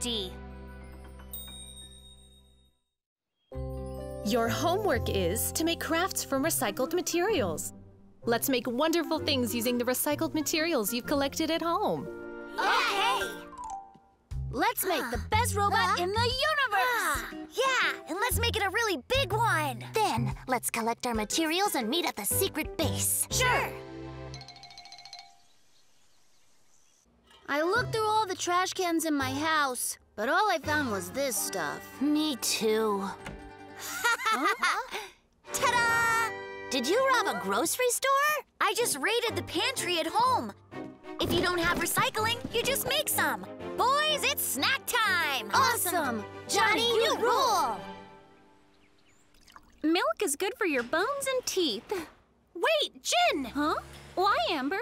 empty. Your homework is to make crafts from recycled materials. Let's make wonderful things using the recycled materials you've collected at home. Okay! Let's make the best robot in the universe! Yeah, and let's make it a really big one! Then, let's collect our materials and meet at the secret base. Sure! I looked through all the trash cans in my house, but all I found was this stuff. Me too. Ta-da! Did you rob a grocery store? I just raided the pantry at home. If you don't have recycling, you just make some. Boys, it's snack time! Awesome! Johnny, you rule! Milk is good for your bones and teeth. Wait, Jin! Huh? Why, Amber?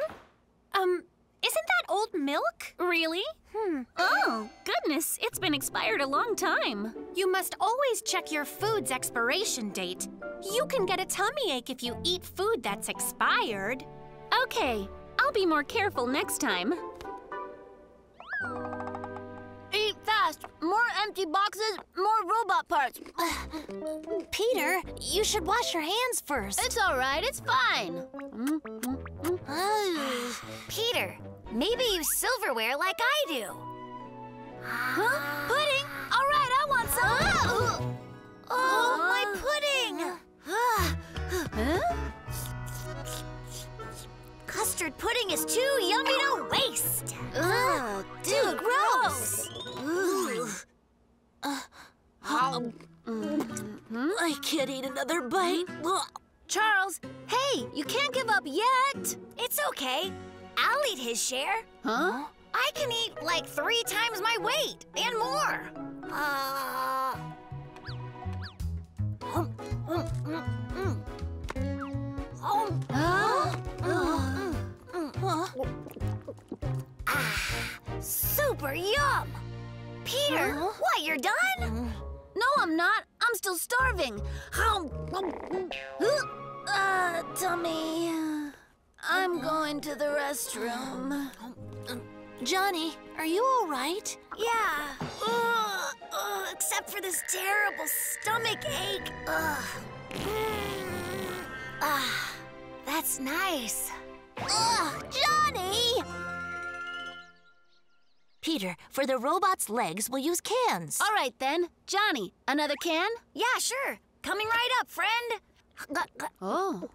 Um, isn't that old milk? Really? Hmm. Oh, goodness, it's been expired a long time. You must always check your food's expiration date. You can get a tummy ache if you eat food that's expired. Okay, I'll be more careful next time. Eat fast! More empty boxes, more robot parts. Peter, you should wash your hands first. It's all right, it's fine. Oh. Peter, maybe use silverware like I do. Huh? Pudding? All right, I want some. Oh, oh uh. my pudding! Huh? Custard pudding is too yummy to waste. Oh, Ugh, Dude, gross! Uh, um, mm, I can't eat another bite. Hmm? Charles, hey, you can't give up yet. It's okay. I'll eat his share. Huh? I can eat like three times my weight and more. Uh... Um, um, um, um. Um, Huh? ah, super yum! Peter, Huh? what, you're done? No, I'm not. I'm still starving. Uh, tummy. I'm going to the restroom. Johnny, are you all right? Yeah. Except for this terrible stomach ache. Mm. Ah, that's nice. Ugh, Johnny! Peter, for the robot's legs, we'll use cans. All right, then. Johnny, another can? Yeah, sure. Coming right up, friend. Oh,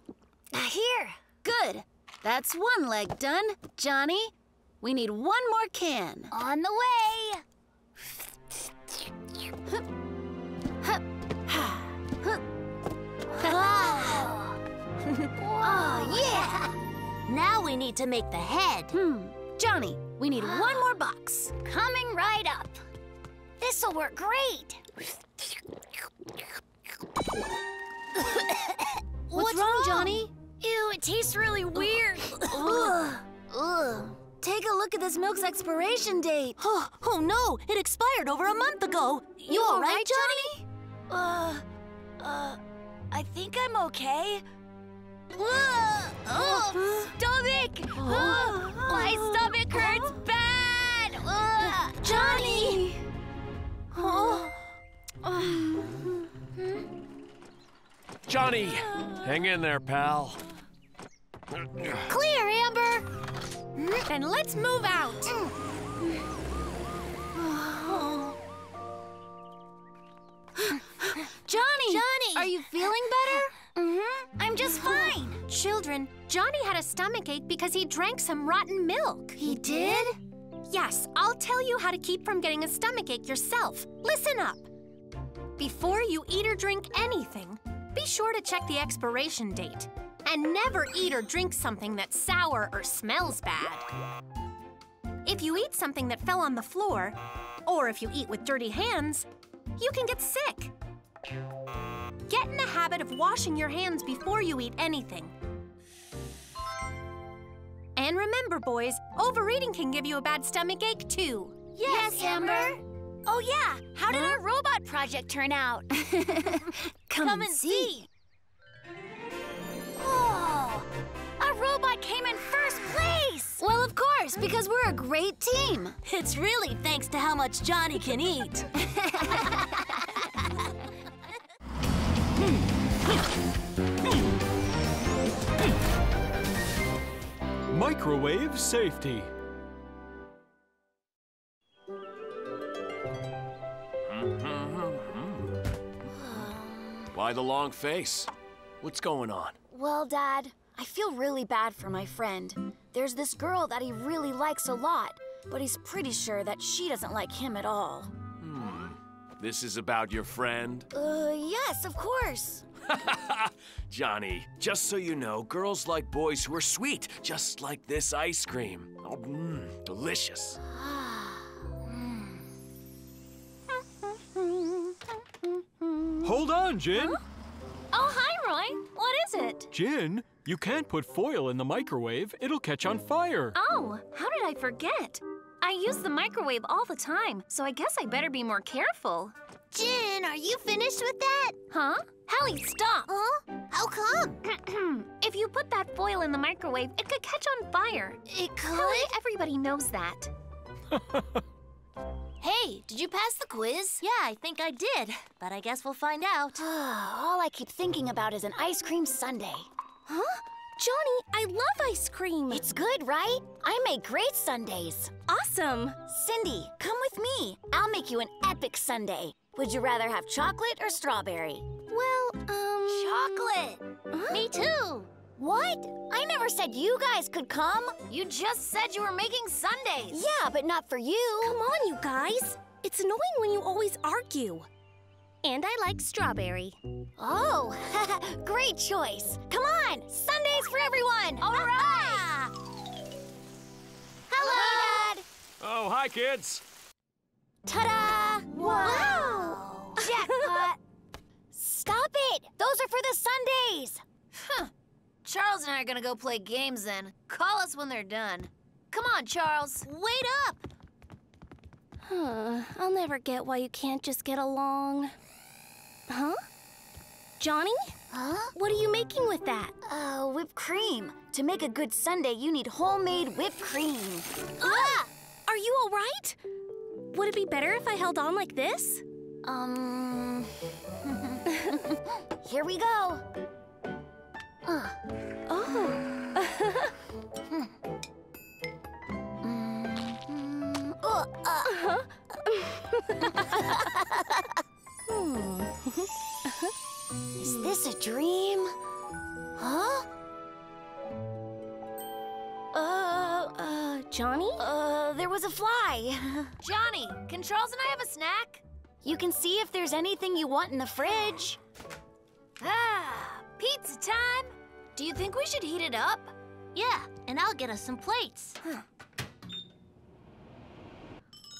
Uh, Here. good. That's one leg done. Johnny, we need one more can. On the way. oh, yeah. Now we need to make the head. Hmm. Johnny, we need one more box. Coming right up. This'll work great. What's, wrong, Johnny? Ew, it tastes really weird. Ugh. Ugh. Take a look at this milk's expiration date. Oh, oh no, it expired over a month ago. You, all right, Johnny? Uh, uh, I think I'm okay. Ugh, oh, stomach! Ugh, my stomach hurts bad! Ugh. Johnny! Oh. Johnny, hang in there, pal. Clear, Amber! Then let's move out. Johnny! Johnny! Are you feeling better? I'm just fine. Children, Johnny had a stomach ache because he drank some rotten milk. He did? Yes, I'll tell you how to keep from getting a stomach ache yourself. Listen up. Before you eat or drink anything, be sure to check the expiration date. And never eat or drink something that's sour or smells bad. If you eat something that fell on the floor, or if you eat with dirty hands, you can get sick. Get in the habit of washing your hands before you eat anything. And remember, boys, overeating can give you a bad stomach ache, too. Yes, yes Amber. Oh, yeah. How did our robot project turn out? Come, and see. Oh, our robot came in first place. Well, of course. Because we're a great team. It's really thanks to how much Johnny can eat. Microwave safety. Why the long face? What's going on? Well, Dad, I feel really bad for my friend. There's this girl that he really likes a lot, but he's pretty sure that she doesn't like him at all. Hmm. This is about your friend? Uh, yes, of course. Johnny, just so you know, girls like boys who are sweet, just like this ice cream. Oh, mmm, delicious. Hold on, Jin. Oh, hi, Roy. What is it? Jin, you can't put foil in the microwave. It'll catch on fire. Oh, how did I forget? I use the microwave all the time, so I guess I better be more careful. Jin, are you finished with that? Huh? Hallie, stop! Huh? How come? if you put that foil in the microwave, it could catch on fire. It could? Hallie, everybody knows that. Hey, did you pass the quiz? Yeah, I think I did, but I guess we'll find out. All I keep thinking about is an ice cream sundae. Huh? Johnny, I love ice cream. It's good, right? I make great sundaes. awesome. Cindy, come with me. I'll make you an epic sundae. Would you rather have chocolate or strawberry? Well, um. Chocolate! Me too. What? I never said you guys could come. You just said you were making sundaes. Yeah, but not for you. Come on, you guys. It's annoying when you always argue. And I like strawberry. Oh, great choice. Come on, sundaes for everyone. All right. Hello, Dad. Oh, hi, kids. Ta-da! Wow! Jackpot! Stop it! Those are for the sundaes. Huh. Charles and I are gonna go play games then. Call us when they're done. Come on, Charles. Wait up. Huh. I'll never get why you can't just get along. Huh? Johnny? Huh? What are you making with that? Uh, whipped cream. To make a good sundae, you need homemade whipped cream. Ah! Are you all right? Would it be better if I held on like this? Um. Here we go. Uh, Oh. mm. Is this a dream? Huh? Uh, uh, Johnny? Uh, there was a fly. Johnny, can Charles and I have a snack? You can see if there's anything you want in the fridge. Ah, pizza time. Do you think we should heat it up? Yeah, and I'll get us some plates.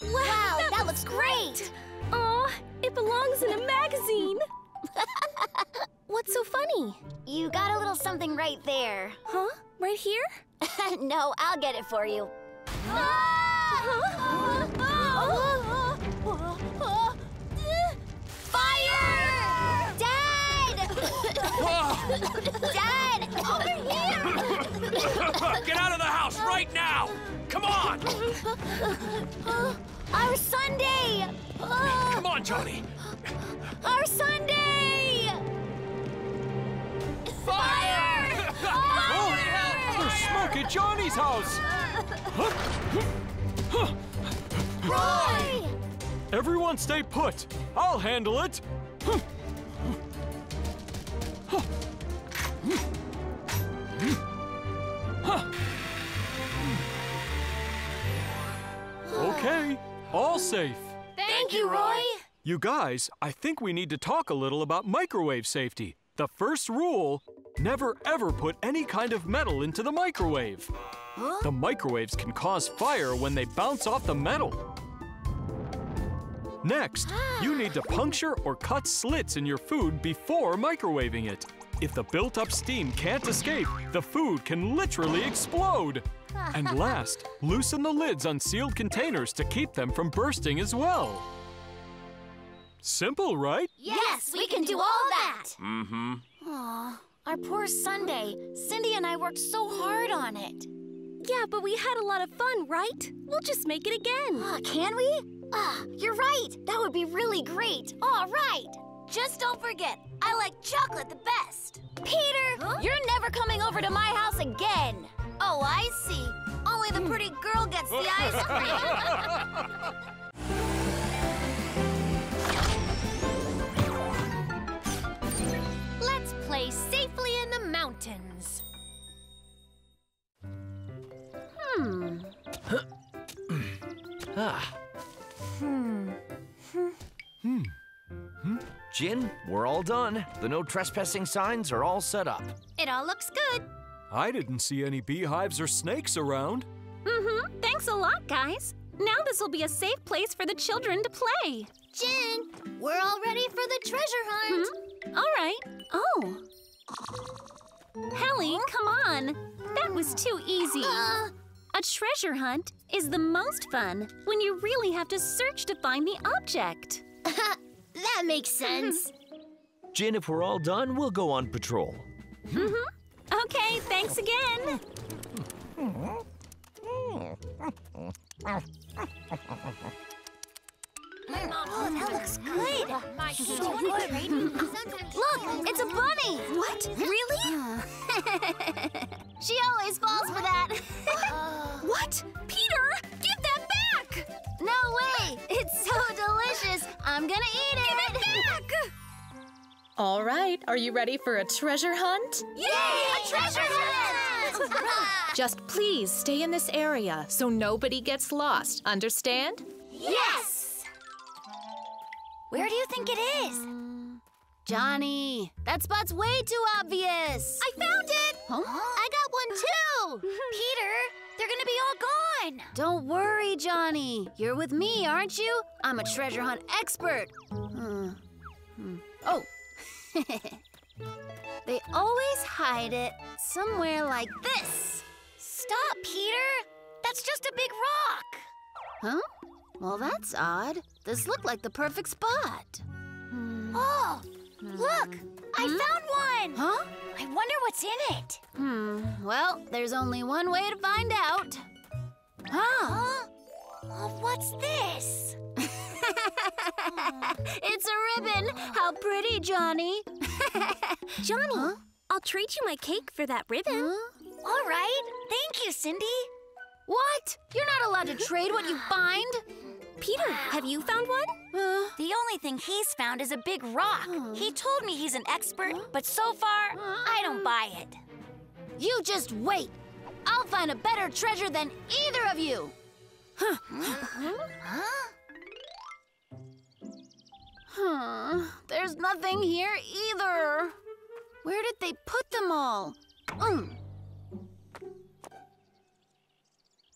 Wow, that looks great! Aw, it belongs in a magazine. What's so funny? You got a little something right there. Huh? Right here? no, I'll get it for you. Fire! Dad! Over here! Get out of the house right now! Come on! Our sundae! Come on, Johnny! Our sundae! Fire! Oh, there's smoke at Johnny's house. Roy! Everyone stay put. I'll handle it. All safe. Thank you, Roy! You guys, I think we need to talk a little about microwave safety. The first rule never ever put any kind of metal into the microwave. The microwaves can cause fire when they bounce off the metal. Next, you need to puncture or cut slits in your food before microwaving it. If the built up steam can't escape, the food can literally explode. And last, loosen the lids on sealed containers to keep them from bursting as well. Simple, right? Yes, we can do all that! Mm-hmm. Aw, our poor sundae. Cindy and I worked so hard on it. Yeah, but we had a lot of fun, right? We'll just make it again. Uh, can we? Ah, you're right. That would be really great. All right. Just don't forget, I like chocolate the best. Peter, you're never coming over to my house again. Oh, I see. Only the pretty girl gets the ice cream. Let's play safely in the mountains. Hmm. Ah. Hmm. Hmm. Hmm. Jin, we're all done. The no trespassing signs are all set up. It all looks good. I didn't see any beehives or snakes around. Mm-hmm. Thanks a lot, guys. Now this will be a safe place for the children to play. Jin, we're all ready for the treasure hunt. Hmm? All right. Oh. Helly, come on. That was too easy. Uh. a treasure hunt is the most fun when you really have to search to find the object. that makes sense. Jin, if we're all done, we'll go on patrol. Okay, thanks again. Oh, that looks good. So good. Look, it's a bunny. What? Really? Uh. She always falls for that. Uh. what? Peter, give that back! no way. It's so delicious. I'm gonna eat it. Give it back. All right, are you ready for a treasure hunt? Yay! A treasure hunt! Just please stay in this area so nobody gets lost. Understand? yes! Where do you think it is? Johnny, that spot's way too obvious. I found it. Huh? I got one too. Peter, they're gonna be all gone. Don't worry, Johnny. You're with me, aren't you? I'm a treasure hunt expert. Hmm. Hmm. Oh. they always hide it somewhere like this. Stop, Peter. That's just a big rock. Huh? Well, that's odd. This looked like the perfect spot. Oh, look! I found one! Huh? I wonder what's in it. Hmm. Well, there's only one way to find out. Huh? Well, what's this? it's a ribbon. How pretty, Johnny. Johnny, I'll trade you my cake for that ribbon. All right. Thank you, Cindy. What? You're not allowed to trade what you find. Peter, have you found one? Uh, the only thing he's found is a big rock. He told me he's an expert, but so far, I don't buy it. You just wait. I'll find a better treasure than either of you. Huh? huh? There's nothing here either. Where did they put them all? Mm.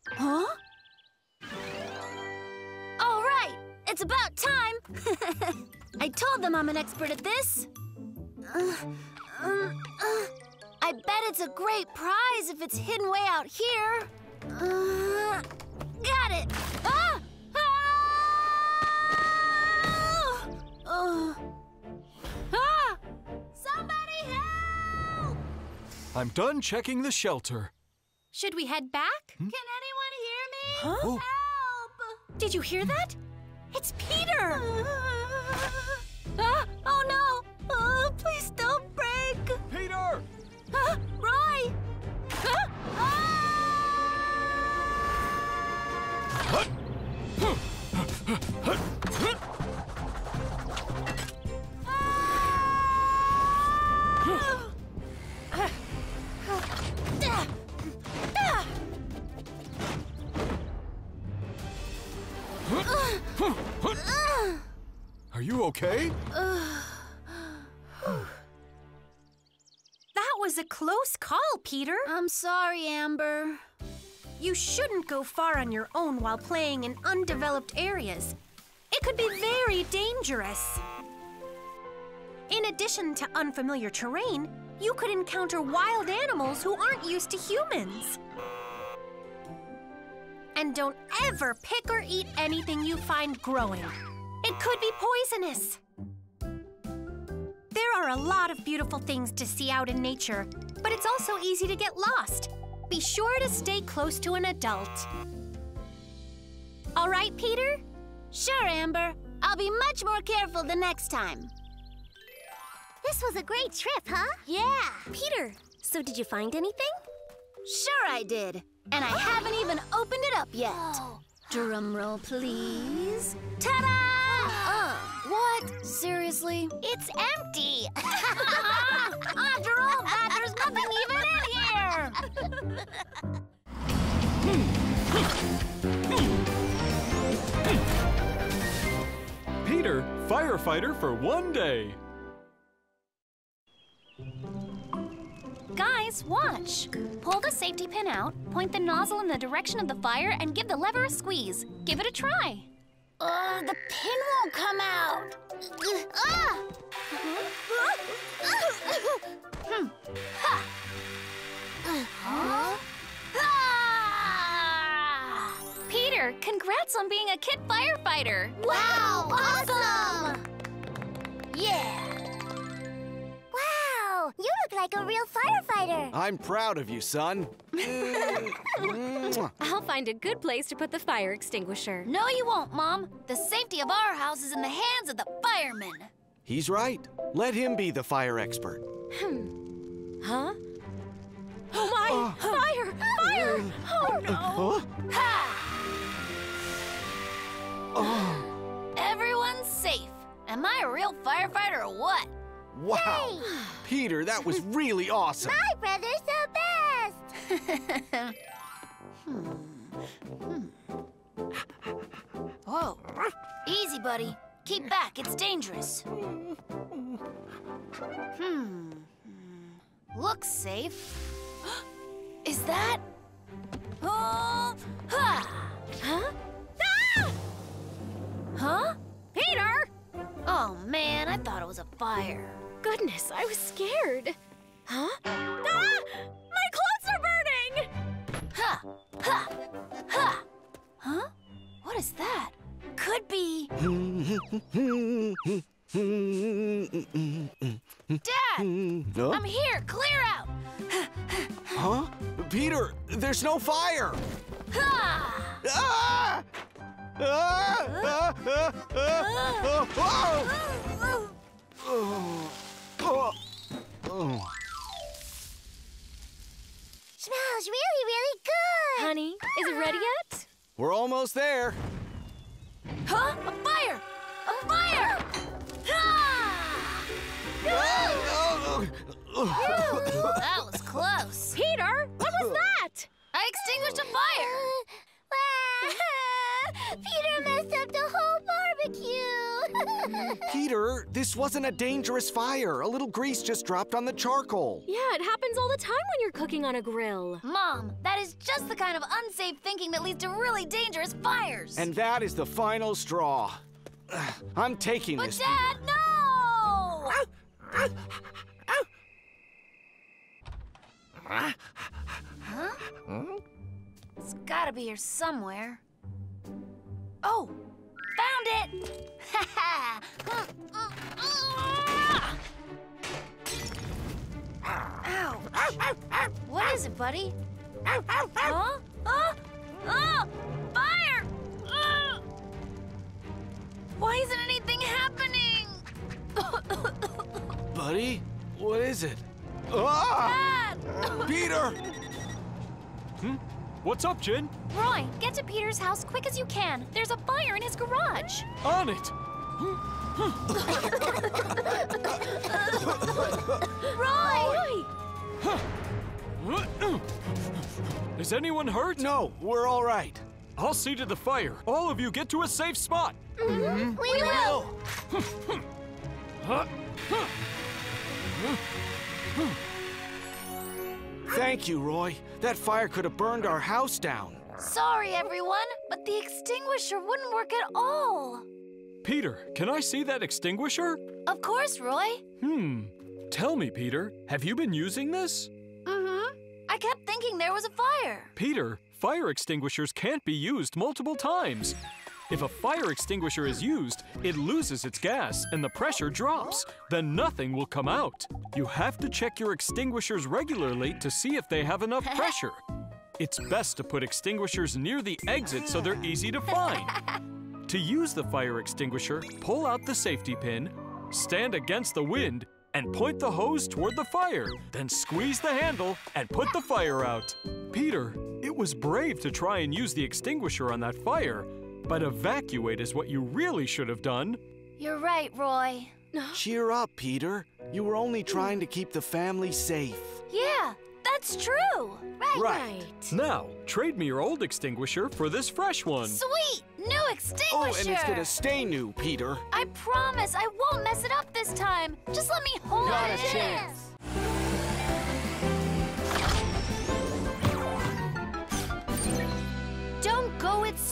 Huh? All right, it's about time. I told them I'm an expert at this. Uh, um, uh, I bet it's a great prize if it's hidden way out here. Uh, got it. I'm done checking the shelter. Should we head back? Hmm? Can anyone hear me? Huh? Help! Did you hear that? It's Peter! Uh, Are you okay? That was a close call, Peter. I'm sorry, Amber. You shouldn't go far on your own while playing in undeveloped areas. It could be very dangerous. In addition to unfamiliar terrain, you could encounter wild animals who aren't used to humans. And don't ever pick or eat anything you find growing. It could be poisonous. There are a lot of beautiful things to see out in nature, but it's also easy to get lost. Be sure to stay close to an adult. All right, Peter? Sure, Amber. I'll be much more careful the next time. This was a great trip, huh? Yeah, Peter, so did you find anything? sure I did. And I haven't even opened it up yet. Drum roll, please. Ta-da! What? Seriously? It's empty. After all that, there's nothing even in here. Peter, firefighter for one day. Guys, watch. Pull the safety pin out, point the nozzle in the direction of the fire, and give the lever a squeeze. Give it a try. Uh, the pin won't come out. ah! Ah! Peter, congrats on being a kid firefighter. Wow, awesome! Yeah. Wow, you look like a real firefighter. I'm proud of you, son. I'll find a good place to put the fire extinguisher. No, you won't, Mom. The safety of our house is in the hands of the firemen. He's right. Let him be the fire expert. Hmm. Huh? Oh my! Ah. Fire! Fire! Oh no! Huh? Ah. Everyone's safe. Am I a real firefighter or what? Wow. Peter, that was really awesome. My brother's the best! Whoa. Easy, buddy. Keep back. It's dangerous. Hmm. Looks safe. Is that? Goodness, was scared. Huh? Ah! My clothes are burning! Ha! Ha! Ha! Huh? What is that? Could be. Dad! Huh? I'm here! Clear out! Huh? Peter, there's no fire. Ha! Ah! Ah! Ah! Ah! Ah! Ah! Oh! A dangerous fire. A little grease just dropped on the charcoal. yeah, it happens all the time when you're cooking on a grill. Mom, that is just the kind of unsafe thinking that leads to really dangerous fires. And that is the final straw. I'm taking but this. Dad, no! huh? It's gotta be here somewhere. Oh, found it! Ow! What is it, buddy? Huh? Huh? Oh! Fire! Ugh! Why isn't anything happening? Buddy, what is it? Ah! Dad! Peter! What's up, Jin? Roy, get to Peter's house quick as you can. There's a fire in his garage. On it! Roy! Is anyone hurt? No, we're all right. I'll see to the fire. All of you get to a safe spot. Mm-hmm. Mm-hmm. We will! Thank you, Roy. That fire could have burned our house down. Sorry, everyone, but the extinguisher wouldn't work at all. Peter, can I see that extinguisher? Of course, Roy. Hmm. Tell me, Peter, have you been using this? Mm-hmm. I kept thinking there was a fire. Peter, fire extinguishers can't be used multiple times. If a fire extinguisher is used, it loses its gas and the pressure drops. Then nothing will come out. You have to check your extinguishers regularly to see if they have enough pressure. It's best to put extinguishers near the exit so they're easy to find. to use the fire extinguisher, pull out the safety pin, stand against the wind, and point the hose toward the fire. Then squeeze the handle and put the fire out. Peter, it was brave to try and use the extinguisher on that fire, but evacuate is what you really should have done. You're right, Roy. Cheer up, Peter. You were only trying to keep the family safe. Yeah, that's true. Right. Right. Now, trade me your old extinguisher for this fresh one. Sweet, new extinguisher. Oh, and it's gonna stay new, Peter. I promise I won't mess it up this time. Just let me hold Not a it. chance.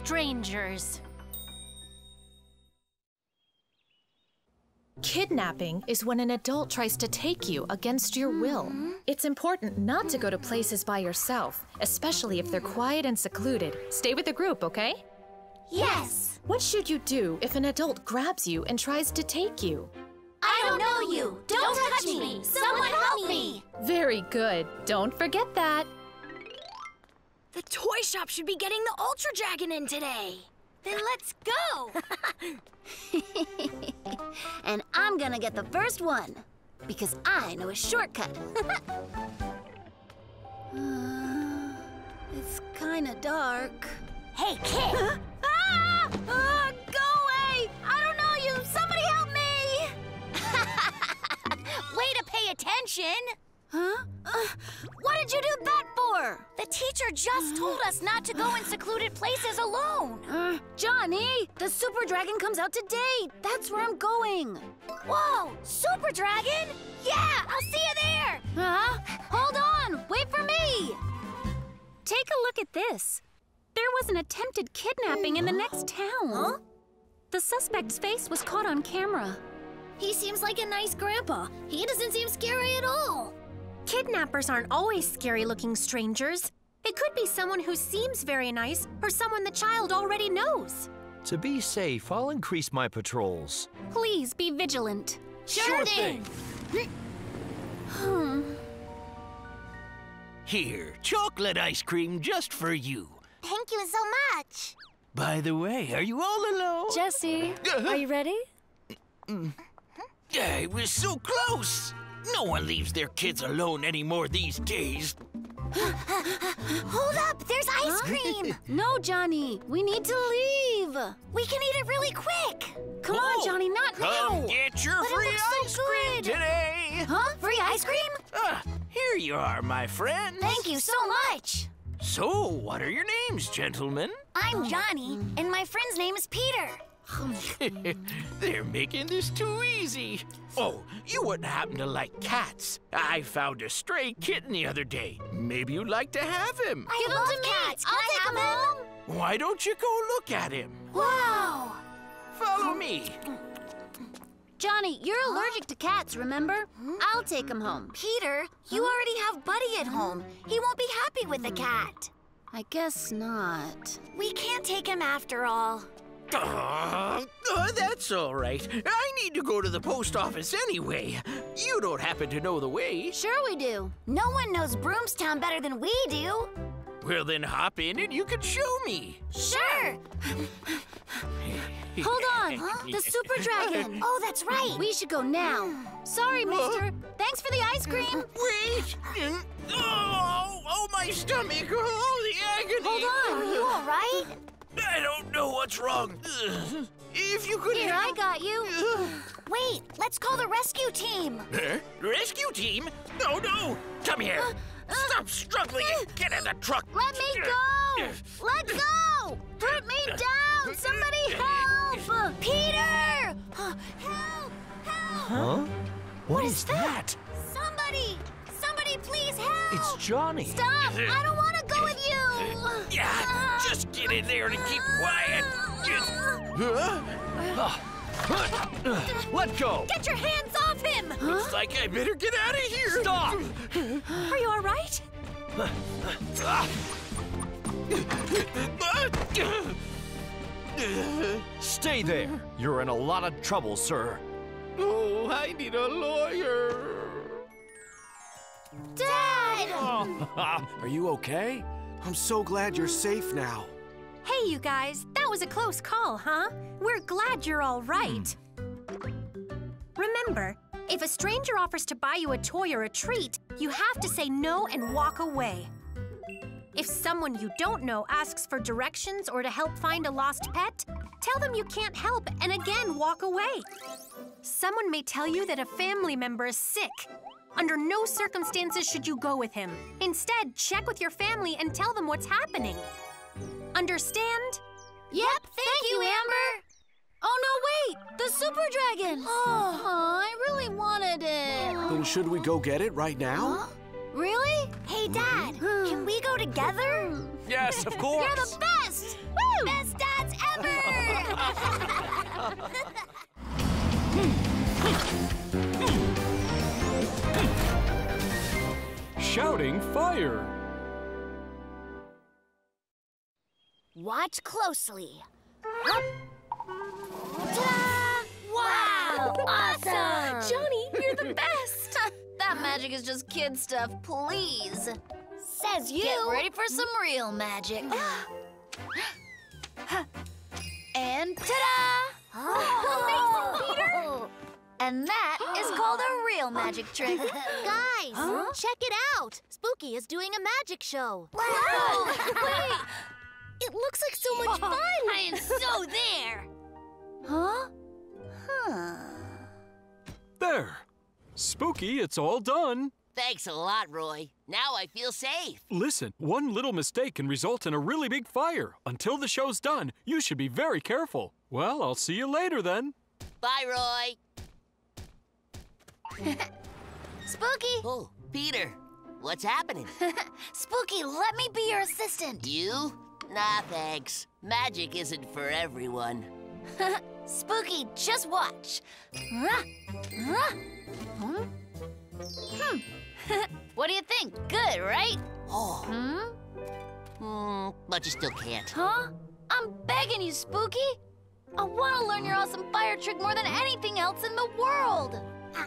Strangers. Kidnapping is when an adult tries to take you against your will. Mm-hmm. It's important not to go to places by yourself, especially if they're quiet and secluded. Stay with the group, okay? Yes. What should you do if an adult grabs you and tries to take you? I don't know you. Don't, touch me. Someone help me. Very good. Don't forget that. The toy shop should be getting the Ultra Dragon in today. Then let's go. And I'm gonna get the first one because I know a shortcut. Uh, it's kinda dark. hey, kid. Ah! Ah, go away! I don't know you! Somebody help me! Way to pay attention. Huh? Uh, what did you do that for? The teacher just told us not to go in secluded places alone. Uh, Johnny, the Super Dragon comes out today. That's where I'm going. Whoa, Super Dragon? Yeah, I'll see you there. Huh? Hold on! Wait for me! Take a look at this. There was an attempted kidnapping in the next town. The suspect's face was caught on camera. He seems like a nice grandpa. He doesn't seem scary at all. Kidnappers aren't always scary looking strangers. It could be someone who seems very nice or someone the child already knows. To be safe, I'll increase my patrols. Please be vigilant. Sure, thing. Hmm. Here, chocolate ice cream just for you. Thank you so much. By the way, are you all alone? Jesse, are you ready? I was so close. No one leaves their kids alone anymore these days. Hold up, there's ice cream. No, Johnny, we need to leave. we can eat it really quick. Come on, Johnny, not Come now. get your But it free looks so ice cream good. today. Huh? Free ice cream? Ah, here you are, my friend. Thank you so much. So, what are your names, gentlemen? I'm Johnny, and my friend's name is Peter. They're making this too easy. Oh, you wouldn't happen to like cats. I found a stray kitten the other day. Maybe you'd like to have him. I Give him love to cats. Can I'll I take have him home. Why don't you go look at him? Wow. Follow me. Johnny, you're allergic to cats, remember? Hmm? I'll take him home. Peter, you already have Buddy at home. He won't be happy with the cat. I guess not. We can't take him after all. Oh, that's all right. I need to go to the post office anyway. You don't happen to know the way. Sure we do. No one knows Broomstown better than we do. Well, then hop in and you can show me. Sure. Hold on. Huh? The Super Dragon. Oh, that's right. We should go now. Sorry, mister. Thanks for the ice cream. Wait! Oh, oh, my stomach! Oh, the agony! Hold on. Are you all right? I don't know what's wrong. If you could Here, I got you. Wait, let's call the rescue team. Huh? Rescue team? No, no! Come here! Uh, uh, Stop struggling and get in the uh, truck! Let me go. Let go. Put me down. Somebody help. Peter! Help! Help! Huh? What is that? Somebody! Somebody please help! It's Johnny. Stop. I don't want to go with you. Yeah, just get in there and keep quiet. Huh? Let go. Get your hands off him! Looks like I better get out of here. Stop. Are you all right? Stay there. You're in a lot of trouble, sir. Oh, I need a lawyer. Dad! Are you okay? I'm so glad you're safe now. Hey, you guys, that was a close call, huh? We're glad you're all right. Remember, if a stranger offers to buy you a toy or a treat, you have to say no and walk away. If someone you don't know asks for directions or to help find a lost pet, tell them you can't help and again walk away. Someone may tell you that a family member is sick. Under no circumstances should you go with him. Instead, check with your family and tell them what's happening. Understand? Yep, thank, you, Amber. Oh no, wait! The super dragon! Oh, I really wanted it. Then should we go get it right now? Huh? Really? Hey, hmm? Dad, can we go together? Yes, of course. You're the best! Woo! Best dads ever! Hmm. Shouting fire! Watch closely. Up. Ta-da! Wow! Awesome! Johnny, you're the best! that magic is just kid stuff, please. Says you. Get ready for some real magic. and ta-da! Oh, amazing, Peter! And that is called a real magic trick. Guys, check it out. Spooky is doing a magic show. Wow! Wait! It looks like so much fun! I am so there. Huh? Huh. There! Spooky, it's all done. Thanks a lot, Roy. Now I feel safe. Listen, one little mistake can result in a really big fire. Until the show's done, you should be very careful. Well, I'll see you later then. Bye, Roy. Spooky! Oh, Peter, what's happening? Spooky, let me be your assistant. You? Nah, thanks. Magic isn't for everyone. Spooky, just watch. Huh? Huh? Hmm? Hmm. what do you think? Good, right? Oh, Hmm? hmm, but you still can't. Huh? I'm begging you, Spooky. I want to learn your awesome fire trick more than anything else in the world.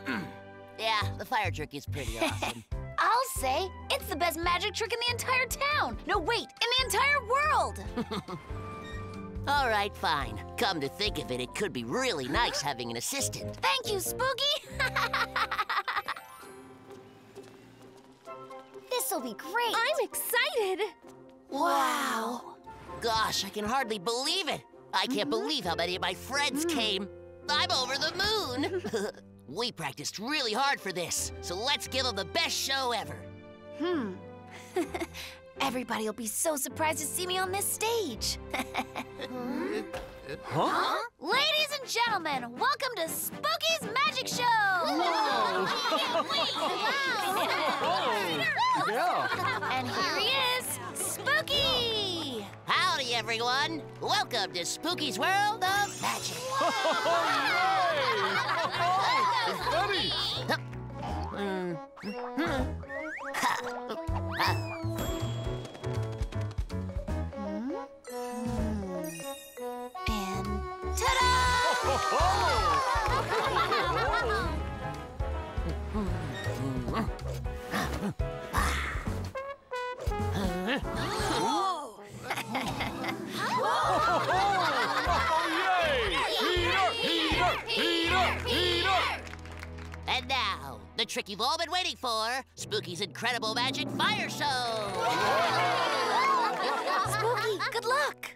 Yeah, the fire trick is pretty awesome. I'll say it's the best magic trick in the entire town. No, wait, in the entire world. All right, fine. Come to think of it, it could be really nice having an assistant. Thank you, Spooky. This'll be great. I'm excited! wow. Gosh, I can hardly believe it. I can't mm-hmm. believe how many of my friends mm. came. I'm over the moon. We practiced really hard for this, so let's give them the best show ever. Hmm. Everybody will be so surprised to see me on this stage. Huh? Ladies and gentlemen, welcome to Spooky's Magic Show! Yeah. and here he is, Spooky! Howdy, everyone. Welcome to Spooky's World of Magic. Confetti! And ta-da! Yay! Peter! Peter! Peter! Peter! And now, the trick you've all been waiting for Spooky's Incredible Magic Fire Show. Spooky, good luck!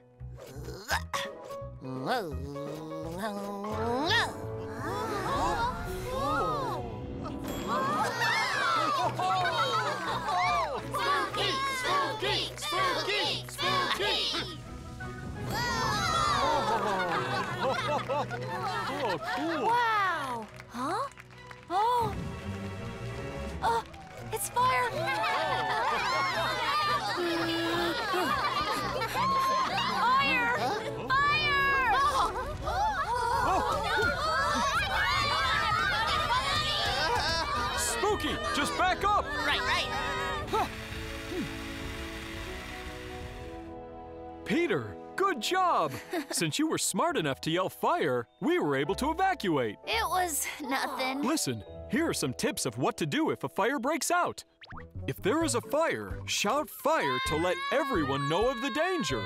Oh, cool. Wow! Huh? Oh! Oh, it's fire! Oh. Fire! Fire! Spooky, just back up! Right, right. Hmm. Peter, good job! Since you were smart enough to yell fire, we were able to evacuate. It was nothing. Listen, here are some tips of what to do if a fire breaks out. If there is a fire, shout fire to let everyone know of the danger.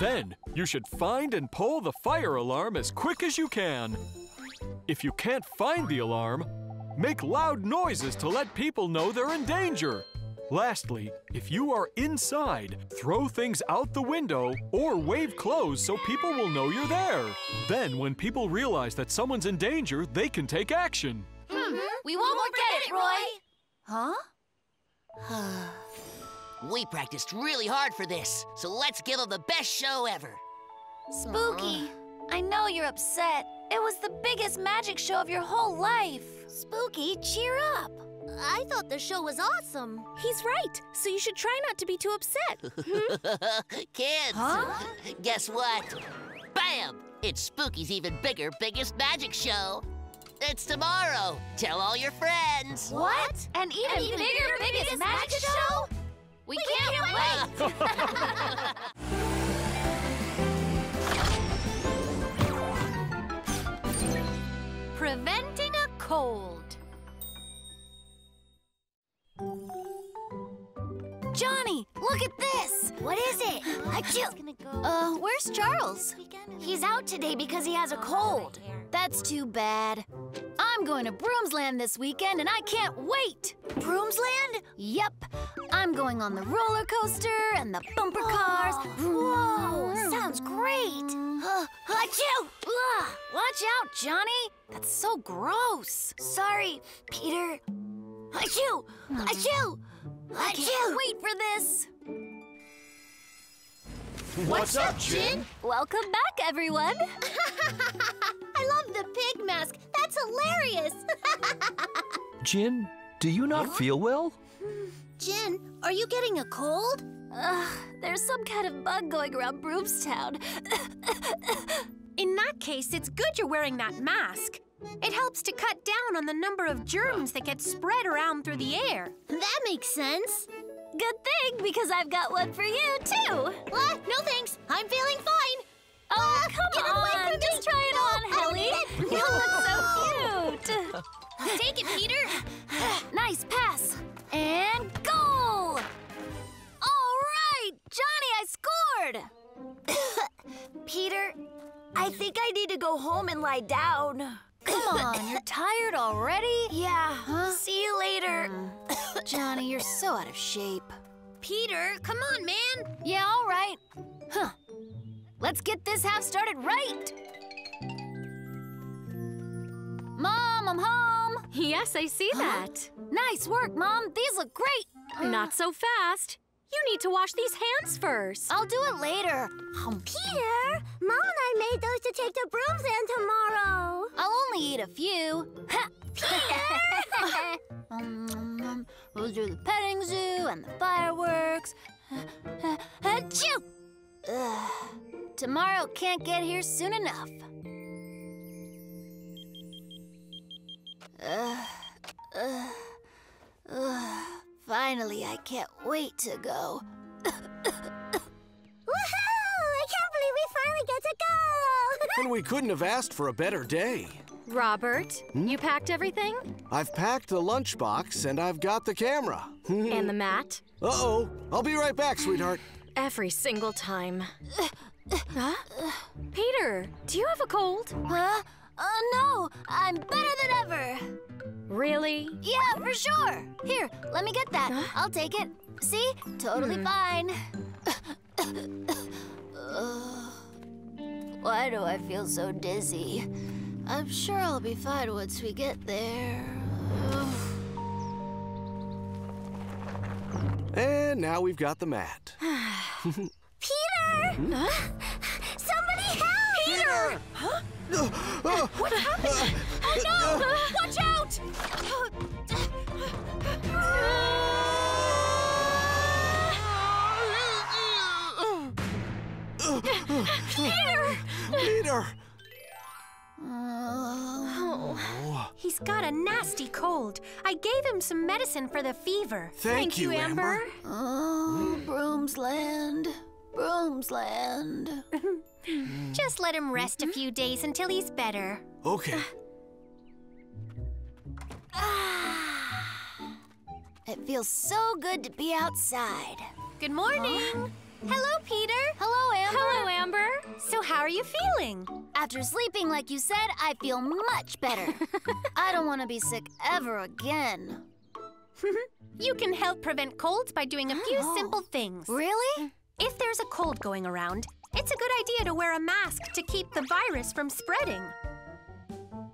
Then, you should find and pull the fire alarm as quick as you can. If you can't find the alarm, make loud noises to let people know they're in danger. Lastly, if you are inside, throw things out the window or wave clothes so people will know you're there. Then, when people realize that someone's in danger, they can take action. Hmm. We won't forget it, Roy. Huh? we practiced really hard for this, so let's give them the best show ever. Spooky, I know you're upset. It was the biggest magic show of your whole life. Spooky, cheer up. I thought the show was awesome. He's right, so you should try not to be too upset. Hmm? Kids, Huh? guess what? Bam! It's Spooky's even bigger, biggest magic show. It's tomorrow. Tell all your friends. What? An even, even bigger, bigger, biggest, biggest magic, magic show? We, can't, wait. Preventing a cold. Johnny, look at this. What is it? Achoo! Uh, where's Charles? He's out today because he has a cold. That's too bad. I'm going to Broomsland this weekend and I can't wait. Broomsland? Yep. I'm going on the roller coaster and the bumper cars. Whoa, sounds great. Uh, achoo! Ugh, watch out, Johnny. That's so gross. Sorry, Peter. Achoo! Achoo! I can't wait for this. What's up, Jin? Welcome back, everyone. I love the pig mask. That's hilarious. Jin, do you not feel well? Jin, are you getting a cold? Ugh, there's some kind of bug going around Broomstown. In that case, it's good you're wearing that mask. It helps to cut down on the number of germs that get spread around through the air. That makes sense. Good thing, because I've got one for you, too. What? No thanks. I'm feeling fine. Oh, ah, come get on. from Just me. try it No, on, Helly. You look so cute. Take it, Peter. nice pass. And goal! All right, Johnny, I scored. Peter, I think I need to go home and lie down. Come on, you're tired already? Yeah. See you later. Hmm. Johnny, you're so out of shape. Peter, come on, man. Yeah, all right. Huh. Let's get this half started right. Mom, I'm home. Yes, I see that. Nice work, Mom. These look great. Not so fast. You need to wash these hands first. I'll do it later. Um, Peter, Mom and I made those to take to Broomsland tomorrow. I'll only eat a few. um, we'll do the petting zoo and the fireworks. Achoo! Ugh. Tomorrow can't get here soon enough. Ugh. Ugh. Ugh. Finally, I can't wait to go. Woohoo! I can't believe we finally get to go. And we couldn't have asked for a better day. Robert, hmm? you packed everything? I've packed the lunchbox and I've got the camera. and the mat? Uh-oh. I'll be right back, sweetheart. Every single time. huh? Peter, do you have a cold? Huh? Uh, no, I'm better than ever. Really? Yeah, for sure. Here, let me get that. I'll take it. See? Totally fine. Ugh. Why do I feel so dizzy? I'm sure I'll be fine once we get there. And now we've got the mat. Peter! Somebody help! Peter! What happened? oh no! Watch out! Peter! Peter! Oh, he's got a nasty cold. I gave him some medicine for the fever. Thank you, Amber. Oh, Broomsland. Broomsland. Just let him rest a few days until he's better. Okay. It feels so good to be outside. Good morning. Hello, Peter. Hello, Amber. Hello, Amber. So, how are you feeling? After sleeping like you said, I feel much better. I don't want to be sick ever again. You can help prevent colds by doing a few Oh. simple things. Really? If there's a cold going around, it's a good idea to wear a mask to keep the virus from spreading.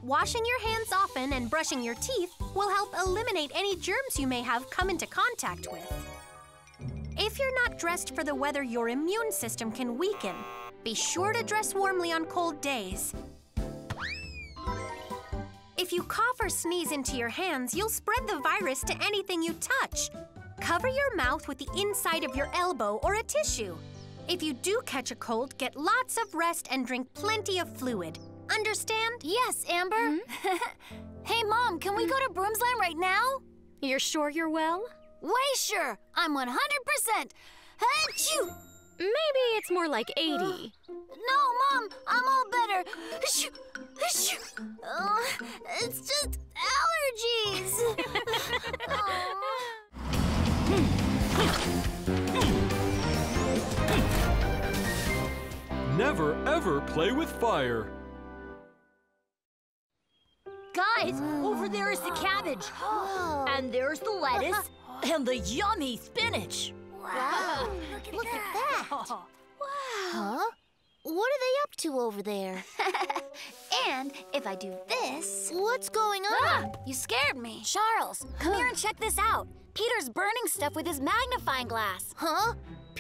Washing your hands often and brushing your teeth will help eliminate any germs you may have come into contact with. If you're not dressed for the weather, your immune system can weaken. Be sure to dress warmly on cold days. If you cough or sneeze into your hands, you'll spread the virus to anything you touch. Cover your mouth with the inside of your elbow or a tissue. If you do catch a cold, get lots of rest and drink plenty of fluid. Understand? Yes, Amber. hey, Mom, can we go to Broomsland right now? You're sure you're well? Way sure. I'm 100%. Achoo! Maybe it's more like 80. No, Mom, I'm all better. Achoo! Achoo! Uh, it's just allergies. Aw. Never ever play with fire. Guys, over there is the cabbage. And there's the lettuce. And the yummy spinach. Wow. Look at, that. Huh? What are they up to over there? and if I do this. What's going on? Ah! you scared me. Charles, come here and check this out. Peter's burning stuff with his magnifying glass. Huh?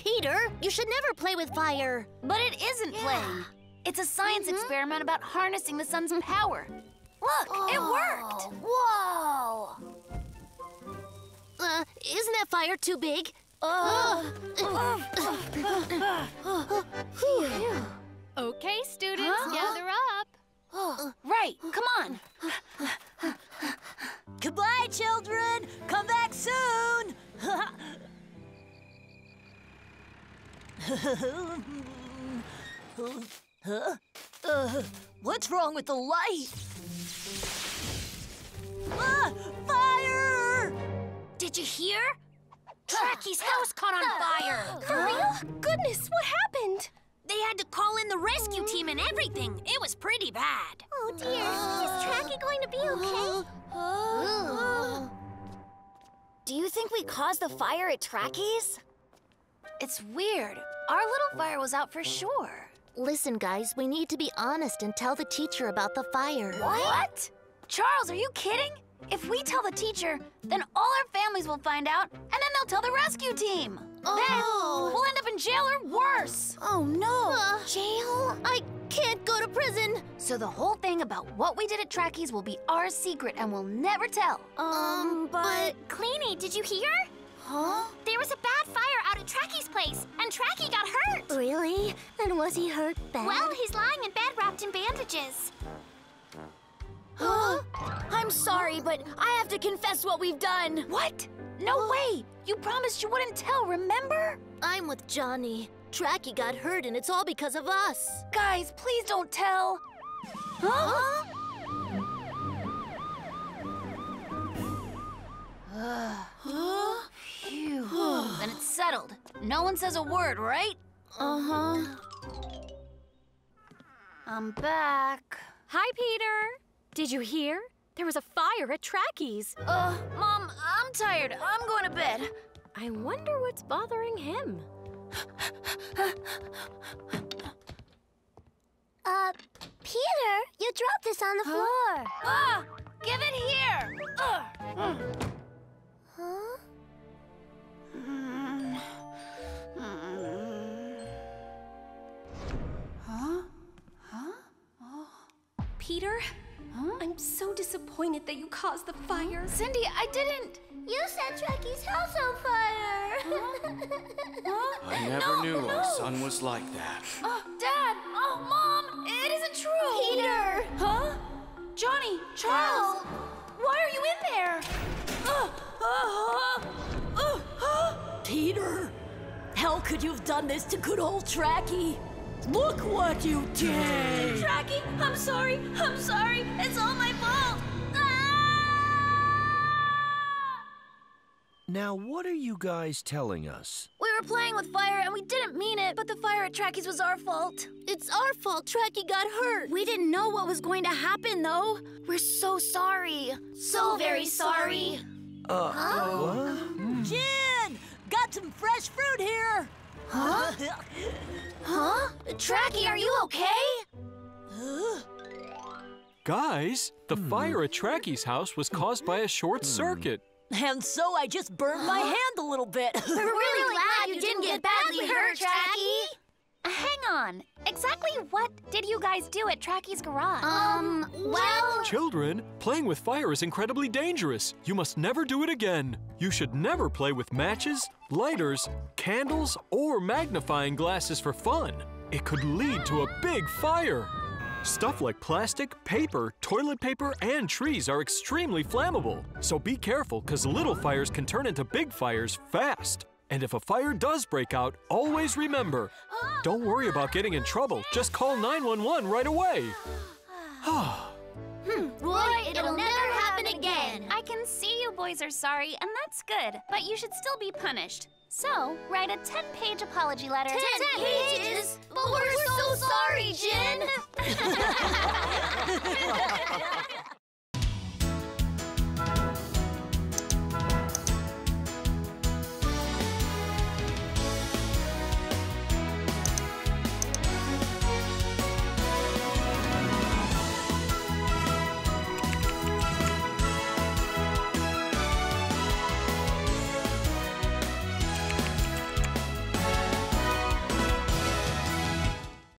Peter, you should never play with fire. But it isn't playing. It's a science experiment about harnessing the sun's power. Look, it worked. Whoa. Uh, isn't that fire too big? Okay, students, gather up. right, come on. Goodbye, children. Come back soon. huh? Uh, what's wrong with the light? Ah, fire! Did you hear? Tracky's house caught on fire. For real? Goodness, what happened? They had to call in the rescue team and everything. It was pretty bad. Oh dear, is Tracky going to be okay? Do you think we caused the fire at Tracky's? It's weird. Our little fire was out for sure. Listen, guys, we need to be honest and tell the teacher about the fire. What? Charles, are you kidding? If we tell the teacher, then all our families will find out, and then they'll tell the rescue team. Oh. Then we'll end up in jail or worse. Oh no! jail? I can't go to prison. So the whole thing about what we did at Tracky's will be our secret, and we'll never tell. Um, but. Cleany, did you hear? Huh? There was a bad fire out at Tracky's place, and Tracky got hurt. Really? And was he hurt bad? Well, he's lying in bed wrapped in bandages. Huh? I'm sorry, but I have to confess what we've done. What? No way! You promised you wouldn't tell, remember? I'm with Johnny. Tracky got hurt, and it's all because of us. Guys, please don't tell. Huh? Huh? Phew. then it's settled. No one says a word, right? Uh huh. I'm back. Hi, Peter. Did you hear? There was a fire at Tracky's. Uh, Mom, I'm tired. I'm going to bed. I wonder what's bothering him. Uh, Peter, you dropped this on the floor. Ah! Give it here! Ugh. Huh? I'm so disappointed that you caused the fire. Cindy, I didn't. You set Tracky's house on fire. I never knew our son was like that. Oh, Dad! Oh, Mom! It isn't true! Peter! Huh? Johnny! Charles! Why are you in there? Uh, uh, uh, uh, Peter, how could you have done this to good old Tracky? Look what you did! Tracky, I'm sorry. I'm sorry. It's all my fault. Ah! Now, what are you guys telling us? We were playing with fire and we didn't mean it, but the fire at Tracky's was our fault. It's our fault Tracky got hurt. We didn't know what was going to happen, though. We're so sorry. So very sorry. Uh, what? Jin! Got some fresh fruit here! Huh? huh? Tracky, are you okay? Guys, the hmm. fire at Tracky's house was caused by a short hmm. circuit. And so I just burned my hand a little bit. We're really glad you didn't get badly hurt, Tracky. Hang on. Exactly what did you guys do at Tracky's garage? Um, well... Children, playing with fire is incredibly dangerous. You must never do it again. You should never play with matches, lighters, candles, or magnifying glasses for fun. It could lead to a big fire. Stuff like plastic, paper, toilet paper, and trees are extremely flammable. So be careful, because little fires can turn into big fires fast. And if a fire does break out, always remember don't worry about getting in trouble. Just call 911 right away. Hmm, Boy, it'll never happen again. I can see you boys are sorry, and that's good, but you should still be punished. So, write a 10 page apology letter. Ten pages? But we're so sorry, Jin.